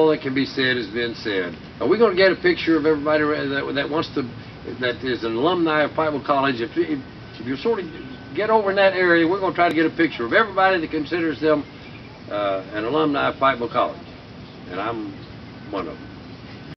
All that can be said has been said. Are we going to get a picture of everybody that, that wants to, that is an alumni of Pikeville College? If, if, if you sort of get over in that area, we're going to try to get a picture of everybody that considers them uh, an alumni of Pikeville College. And I'm one of them.